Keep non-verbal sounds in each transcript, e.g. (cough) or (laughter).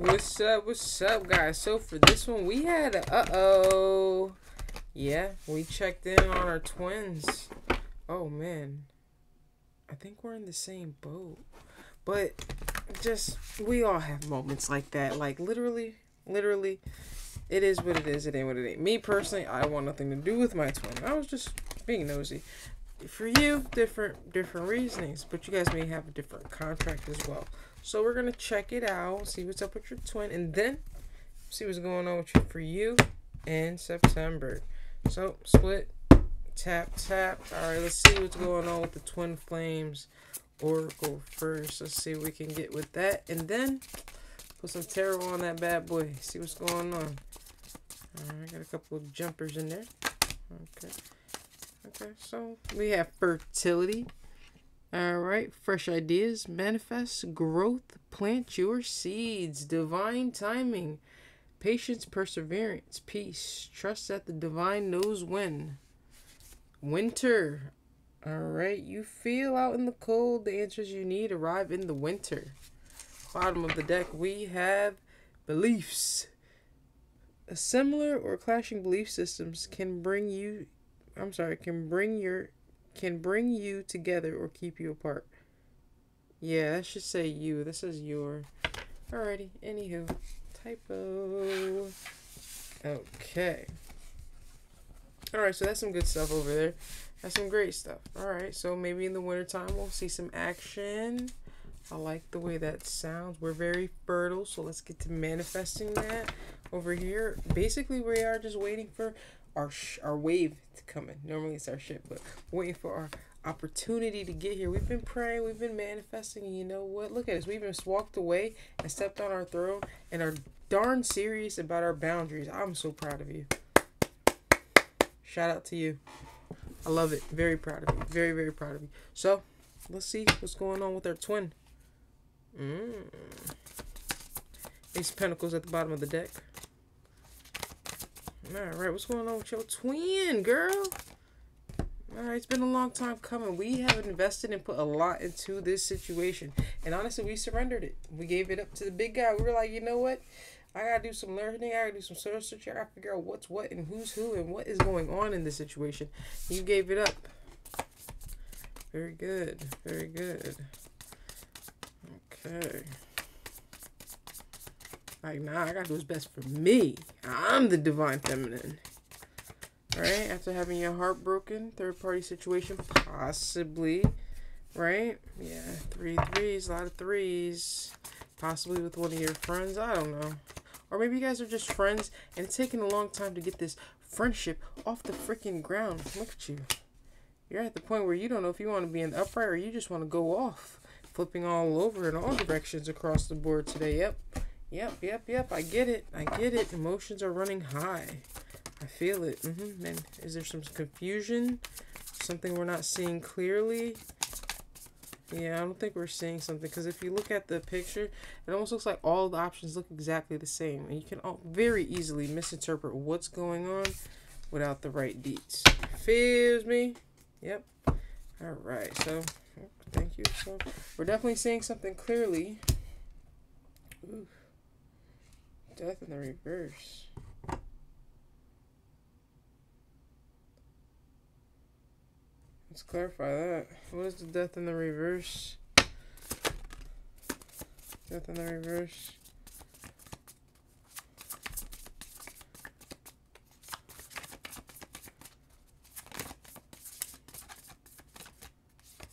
What's up? What's up, guys? So for this one, we had a uh-oh. Yeah, we checked in on our twins. Oh, man. I think we're in the same boat. But just, we all have moments like that. Like, literally, literally, it is what it is. It ain't what it ain't. Me, personally, I want nothing to do with my twin. I was just being nosy. For you, different different reasonings. But you guys may have a different contract as well. So we're going to check it out, see what's up with your twin, and then see what's going on with you for you in September. So, split, tap, tap. All right, let's see what's going on with the Twin Flames Oracle first. Let's see what we can get with that. And then put some tarot on that bad boy. See what's going on. All right, got a couple of jumpers in there. Okay. Okay, so we have fertility. All right, fresh ideas, manifest growth, plant your seeds, divine timing, patience, perseverance, peace, trust that the divine knows when. Winter. All right, you feel out in the cold, the answers you need arrive in the winter. Bottom of the deck, we have beliefs. A similar or clashing belief systems can bring you I'm sorry, can bring your can bring you together or keep you apart. Yeah, that should say you. This is your. Alrighty, anywho. Typo. Okay. Alright, so that's some good stuff over there. That's some great stuff. Alright, so maybe in the wintertime we'll see some action. I like the way that sounds. We're very fertile, so let's get to manifesting that over here. Basically, we are just waiting for our our wave to come in. Normally it's our ship, but waiting for our opportunity to get here. We've been praying, we've been manifesting, and you know what? Look at us. We've just walked away and stepped on our throne and are darn serious about our boundaries. I'm so proud of you. Shout out to you. I love it. Very proud of you. Very, very proud of you. So, let's see what's going on with our twin. Mm. Ace Pentacles at the bottom of the deck. Alright, what's going on with your twin, girl? Alright, it's been a long time coming. We have invested and put a lot into this situation. And honestly, we surrendered it. We gave it up to the big guy. We were like, you know what? I gotta do some learning. I gotta do some searching. I gotta figure out what's what and who's who and what is going on in this situation. You gave it up. Very good. Very good. Okay. Like, nah, I gotta do what's best for me. I'm the divine feminine. Right? After having your heart broken, third party situation, possibly. Right? Yeah, three threes, a lot of threes. Possibly with one of your friends. I don't know. Or maybe you guys are just friends and it's taking a long time to get this friendship off the freaking ground. Look at you. You're at the point where you don't know if you want to be in the upright or you just want to go off. Flipping all over in all directions across the board today. Yep. Yep, yep, yep. I get it. I get it. Emotions are running high. I feel it. Mm-hmm. And is there some confusion? Something we're not seeing clearly? Yeah, I don't think we're seeing something because if you look at the picture, it almost looks like all the options look exactly the same, and you can all very easily misinterpret what's going on without the right deets. Feels me? Yep. All right. So, thank you. So, we're definitely seeing something clearly. Ooh. Death in the reverse. Let's clarify that. What is the death in the reverse? Death in the reverse.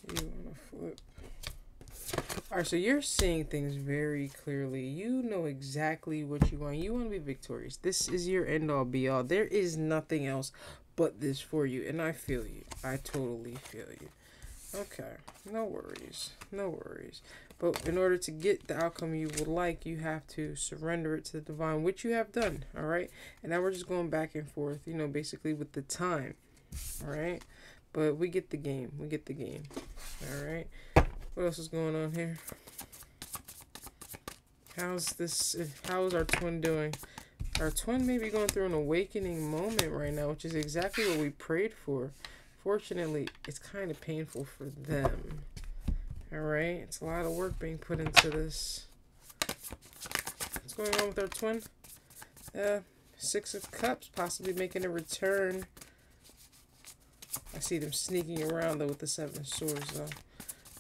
You want to flip. All right, so you're seeing things very clearly. You know exactly what you want. You want to be victorious. This is your end all be all. There is nothing else but this for you. And I feel you. I totally feel you. Okay, no worries. No worries. But in order to get the outcome you would like, you have to surrender it to the divine, which you have done. All right. And now we're just going back and forth, you know, basically with the time. All right. But we get the game. We get the game. All right. What else is going on here? How's this? How's our twin doing? Our twin may be going through an awakening moment right now, which is exactly what we prayed for. Fortunately, it's kind of painful for them. Alright? It's a lot of work being put into this. What's going on with our twin? Uh, Six of Cups, possibly making a return. I see them sneaking around, though, with the Seven of Swords, though.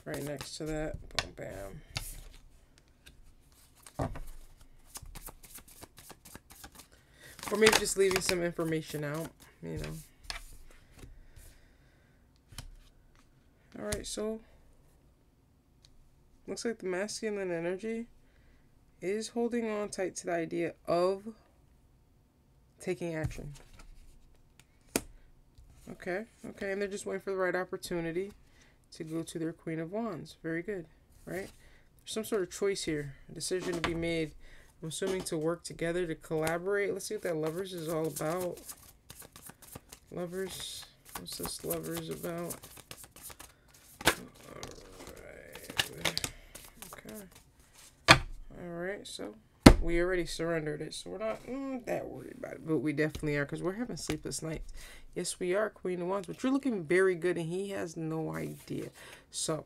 Right next to that. Boom, bam. Or maybe just leaving some information out, you know. Alright, so looks like the masculine energy is holding on tight to the idea of taking action. Okay, okay, and they're just waiting for the right opportunity to go to their Queen of Wands. Very good, right? There's some sort of choice here, a decision to be made I'm assuming to work together, to collaborate. Let's see what that lovers is all about. Lovers. What's this lovers about? Alright. Okay. Alright, so we already surrendered it, so we're not mm, that worried about it. But we definitely are, because we're having sleepless nights. Yes, we are, Queen of Wands. But you're looking very good, and he has no idea. So,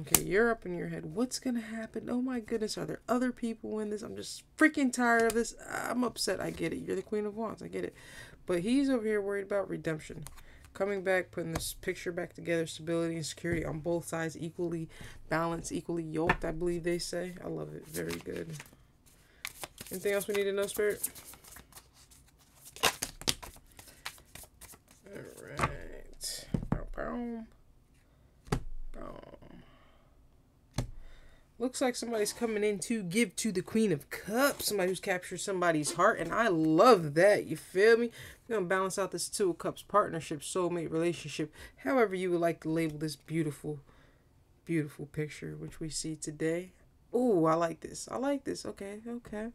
Okay, you're up in your head. What's going to happen? Oh my goodness, are there other people in this? I'm just freaking tired of this. I'm upset. I get it. You're the Queen of Wands. I get it. But he's over here worried about redemption. Coming back, putting this picture back together, stability and security on both sides, equally balanced, equally yoked, I believe they say. I love it. Very good. Anything else we need to know, Spirit? All right. Bow, bow. Looks like somebody's coming in to give to the Queen of Cups. Somebody who's captured somebody's heart. And I love that. You feel me? We're going to balance out this Two of Cups partnership, soulmate relationship. However you would like to label this beautiful, beautiful picture, which we see today. Oh, I like this. I like this. Okay, okay.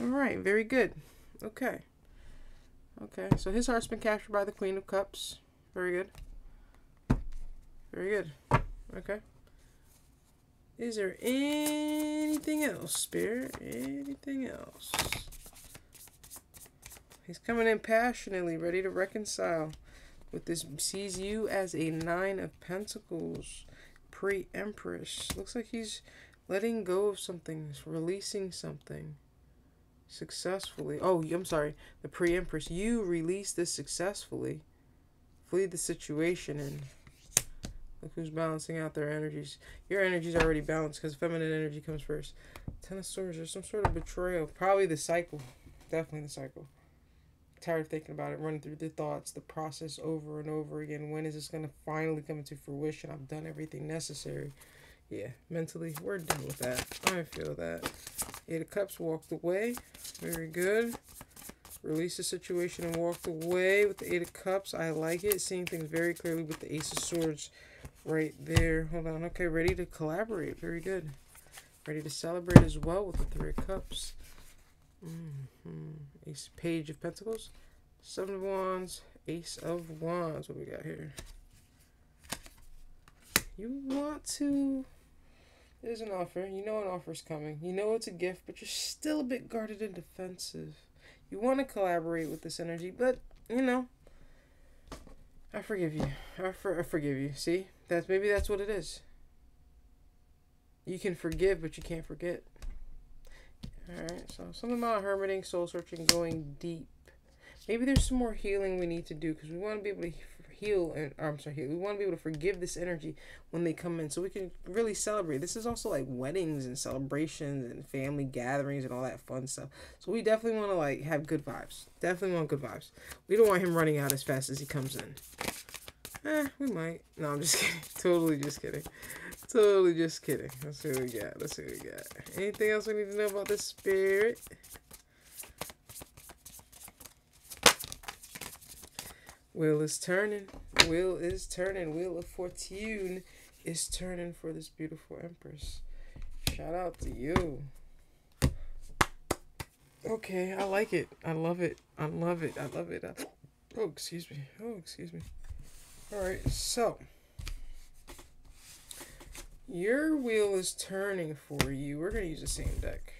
All right, very good. Okay. Okay, so his heart's been captured by the Queen of Cups. Very good. Very good. Okay. Is there anything else, Spirit? Anything else? He's coming in passionately, ready to reconcile with this. Sees you as a Nine of Pentacles, pre-Empress. Looks like he's letting go of something, releasing something successfully. Oh, I'm sorry. The pre-Empress. You release this successfully. Flee the situation and Look who's balancing out their energies. Your energy's already balanced because feminine energy comes first. Ten of Swords. There's some sort of betrayal. Probably the cycle. Definitely the cycle. Tired of thinking about it, running through the thoughts, the process over and over again. When is this going to finally come into fruition? I've done everything necessary. Yeah, mentally, we're done with that. I feel that. Eight of Cups walked away. Very good. Release the situation and walked away with the Eight of Cups. I like it. Seeing things very clearly with the Ace of Swords right there. Hold on. Okay, ready to collaborate. Very good. Ready to celebrate as well with the Three of Cups. Mm -hmm. Ace, Page of Pentacles. Seven of Wands. Ace of Wands. What we got here? You want to... There's an offer. You know an offer's coming. You know it's a gift, but you're still a bit guarded and defensive. You want to collaborate with this energy, but, you know, I forgive you. I, for, I forgive you. See? That's maybe that's what it is. You can forgive, but you can't forget. Alright, so something about hermiting, soul searching, going deep. Maybe there's some more healing we need to do because we want to be able to heal and I'm sorry, heal. we want to be able to forgive this energy when they come in so we can really celebrate. This is also like weddings and celebrations and family gatherings and all that fun stuff. So we definitely want to like have good vibes. Definitely want good vibes. We don't want him running out as fast as he comes in. Eh, we might. No, I'm just (laughs) kidding. totally just kidding. Totally just kidding. Let's see what we got. Let's see what we got. Anything else we need to know about the spirit? Wheel is turning. Wheel is turning. Wheel of Fortune is turning for this beautiful Empress. Shout out to you. Okay, I like it. I love it. I love it. I love it. I... Oh, excuse me. Oh, excuse me. Alright, so. Your wheel is turning for you. We're going to use the same deck.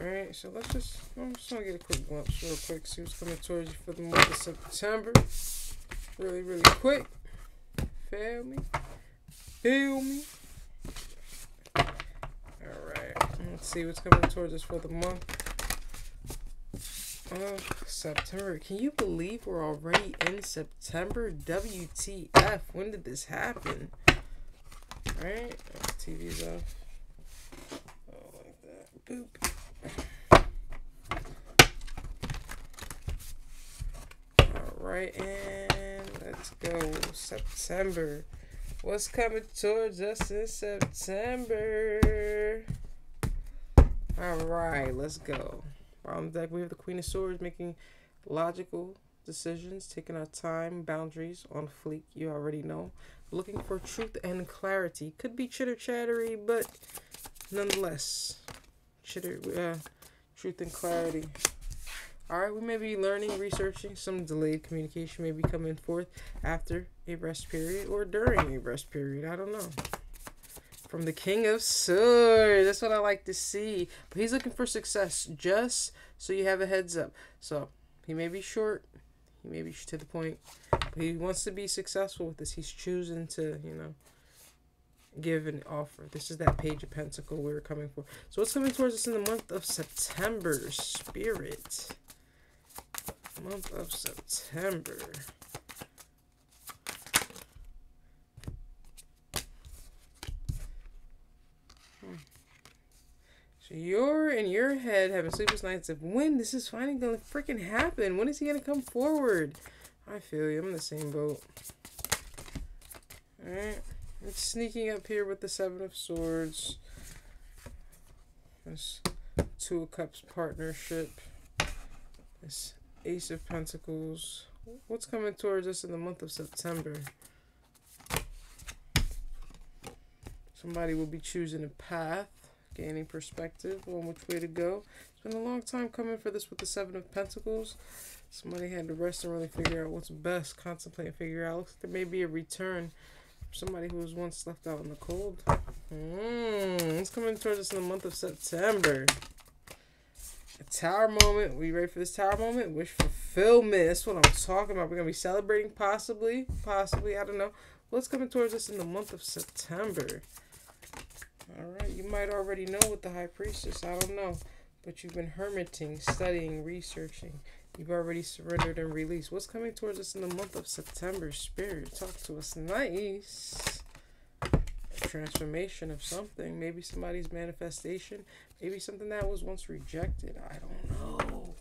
Alright, so let's just, I'm just to get a quick glimpse real quick. See what's coming towards you for the month of September. Really, really quick. Feel me? Feel me? Alright, Let's see what's coming towards us for the month of September. Can you believe we're already in September? WTF? When did this happen? Right? TV's off. Oh, like that. Boop. Alright, and let's go. September. What's coming towards us in September? Alright, let's go. On deck, we have the Queen of Swords making logical decisions, taking our time, boundaries on fleek. You already know. Looking for truth and clarity. Could be chitter chattery, but nonetheless, chitter, uh, truth and clarity. All right, we may be learning, researching. Some delayed communication may be coming forth after a rest period or during a rest period. I don't know from the King of Swords. That's what I like to see. But he's looking for success, just so you have a heads up. So he may be short, he may be to the point, but he wants to be successful with this. He's choosing to, you know, give an offer. This is that page of pentacle we were coming for. So what's coming towards us in the month of September? Spirit. Month of September. Hmm. So, you're in your head having sleepless nights of when this is finally gonna freaking happen. When is he gonna come forward? I feel you. I'm in the same boat. Alright. It's sneaking up here with the Seven of Swords. This Two of Cups partnership. This Ace of Pentacles. What's coming towards us in the month of September? Somebody will be choosing a path gaining perspective on which way to go. It's been a long time coming for this with the Seven of Pentacles. Somebody had to rest and really figure out what's best, contemplate and figure out. Looks like there may be a return somebody who was once left out in the cold. Mm, it's coming towards us in the month of September. A tower moment. We ready for this tower moment? Wish fulfillment. That's what I'm talking about. We're to be celebrating possibly. Possibly. I don't know. What's coming towards us in the month of September? Alright, you might already know with the High Priestess. I don't know. But you've been hermiting, studying, researching. You've already surrendered and released. What's coming towards us in the month of September? Spirit, talk to us. Nice. Transformation of something. Maybe somebody's manifestation. Maybe something that was once rejected. I don't know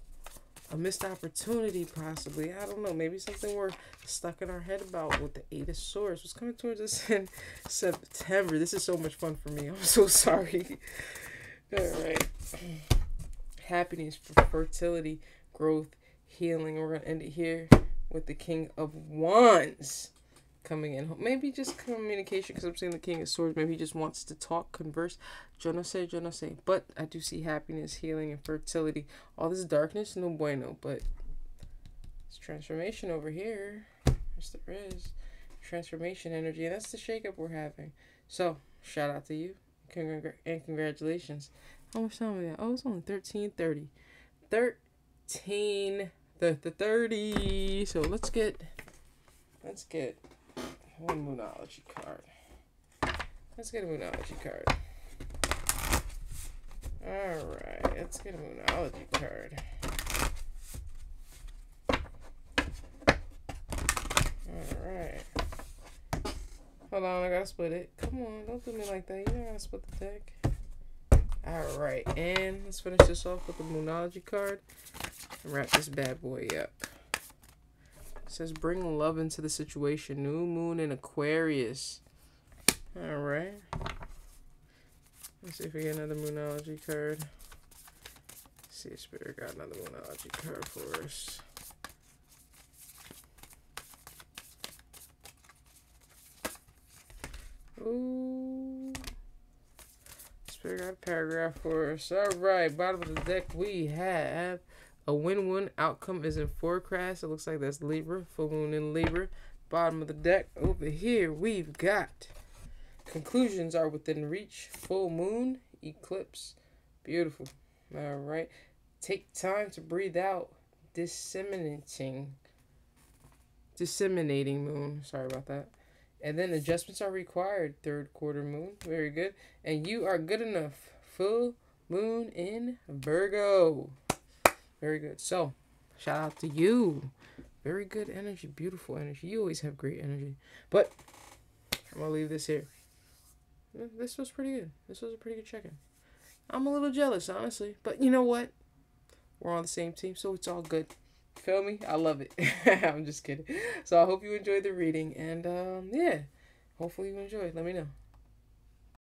a missed opportunity, possibly. I don't know. Maybe something we're stuck in our head about with the Eight of Swords. What's coming towards us (laughs) in September? This is so much fun for me. (laughs) I'm so sorry. All right. (clears throat) Happiness, fertility, growth, healing. We're going to end it here with the King of Wands coming in. Maybe just communication because I'm seeing the King of Swords. Maybe he just wants to talk, converse. Sais, je ne sais. But I do see happiness, healing, and fertility. All this darkness, no bueno. But it's transformation over here. Yes, there is. Transformation energy. And that's the shakeup we're having. So, shout out to you. Congr and congratulations. How much time we got? Oh, it's only 1330. 13 the, the 30. So let's get let's get one Moonology card. Let's get a Moonology card. Alright, let's get a Moonology card. Alright. Hold on, I gotta split it. Come on, don't do me like that. You don't gotta split the deck. Alright, and let's finish this off with the Moonology card. And wrap this bad boy up says bring love into the situation. New moon in Aquarius. All right. Let's see if we get another Moonology card. Let's see if Spirit got another Moonology card for us. Ooh. Spirit got a paragraph for us. All right, bottom of the deck we have a win-win outcome is in forecast. It looks like that's Libra, full moon in Libra. Bottom of the deck over here, we've got conclusions are within reach. Full moon, eclipse. Beautiful. All right. Take time to breathe out. Disseminating. Disseminating moon. Sorry about that. And then adjustments are required. Third quarter moon. Very good. And you are good enough. Full Moon in Virgo. Very good. So, shout out to you. Very good energy, beautiful energy. You always have great energy. But I'm gonna leave this here. This was pretty good. This was a pretty good check-in. I'm a little jealous, honestly, but you know what? We're on the same team, so it's all good. Feel me? I love it. (laughs) I'm just kidding. So I hope you enjoyed the reading, and um, yeah, hopefully you enjoyed. Let me know.